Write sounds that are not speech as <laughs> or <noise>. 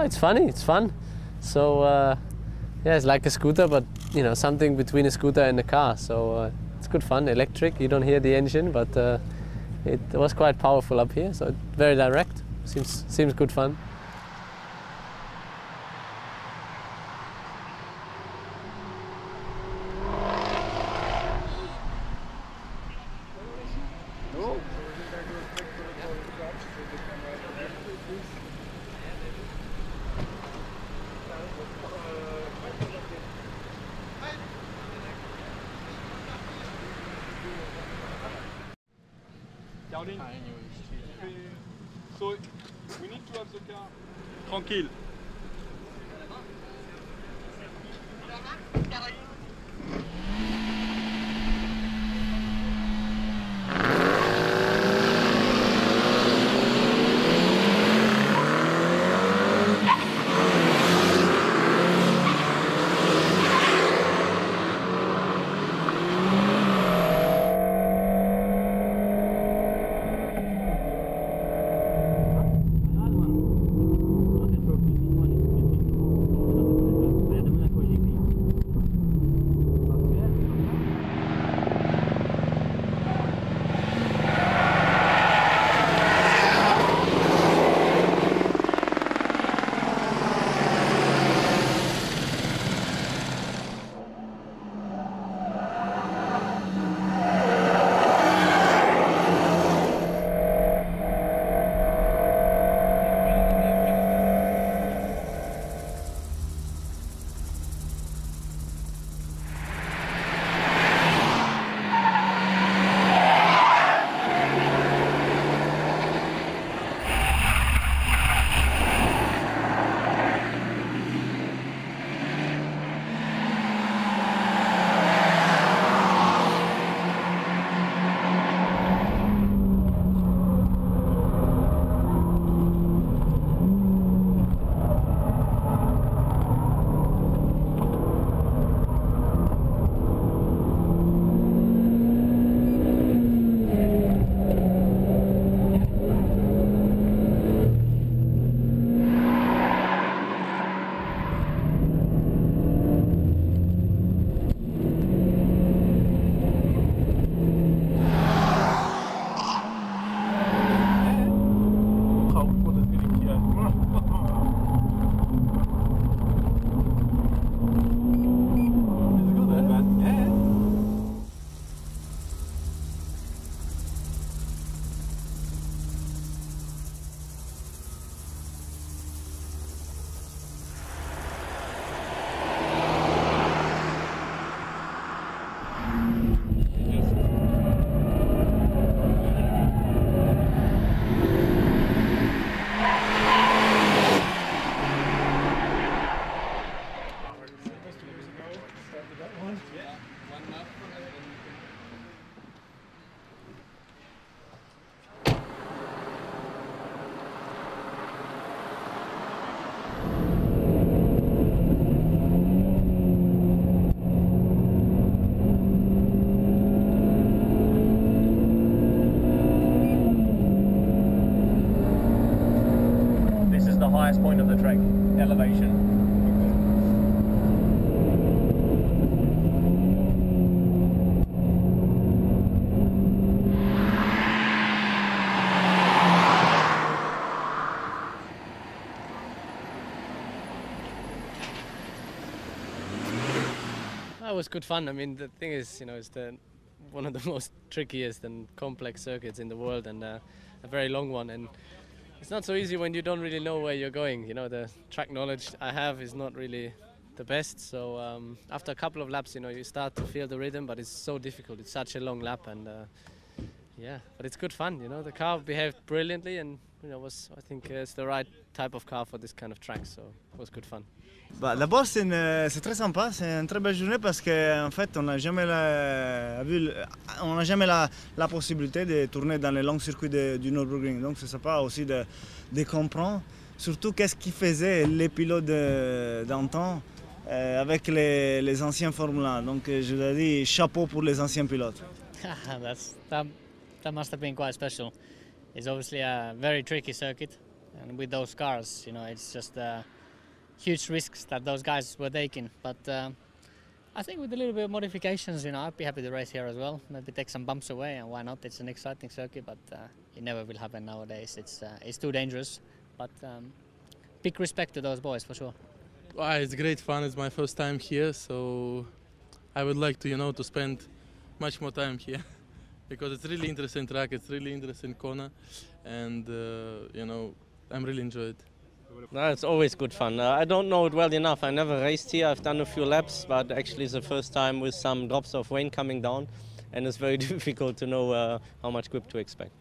Oh, it's funny. It's fun. So uh, yeah, it's like a scooter, but you know something between a scooter and a car. So uh, it's good fun. Electric. You don't hear the engine, but uh, it was quite powerful up here. So very direct. Seems seems good fun. Caroline, so we need to have the car. Tranquille. Trek, elevation. That was good fun. I mean, the thing is, you know, it's the one of the <laughs> most trickiest and complex circuits in the world, and uh, a very long one. And it's not so easy when you don't really know where you're going. You know, the track knowledge I have is not really the best. So um, after a couple of laps, you know, you start to feel the rhythm, but it's so difficult. It's such a long lap, and uh, yeah, but it's good fun. You know, the car behaved brilliantly, and you know, was I think it's the right type of car for this kind of track. So it was good fun. Bah, D'abord, c'est une- c'est très sympa, c'est une très belle journée parce qu'en en fait, on n'a jamais, la, on n'a jamais la, la possibilité de tourner dans les longs circuits de- du Nürburgring. Donc, c'est sympa aussi de, de comprendre, surtout qu'est-ce qu'ils faisaient les pilotes d'antan euh, avec les, les anciens Formule 1. Donc, euh, je leur dis chapeau pour les anciens pilotes. <laughs> That must have been quite special. It's obviously a very tricky circuit, and with those cars, you know, it's just uh, huge risks that those guys were taking. But uh, I think with a little bit of modifications, you know, I'd be happy to race here as well. Maybe take some bumps away, and why not? It's an exciting circuit, but uh, it never will happen nowadays. It's uh, it's too dangerous. But um, big respect to those boys for sure. It's great fun. It's my first time here, so I would like to, you know, to spend much more time here <laughs> because it's really interesting track. It's really interesting corner, and uh, you know, I'm really enjoyed. No, it's always good fun. Uh, I don't know it well enough. I never raced here. I've done a few laps, but actually it's the first time with some drops of rain coming down, and it's very <laughs> difficult to know uh, how much grip to expect.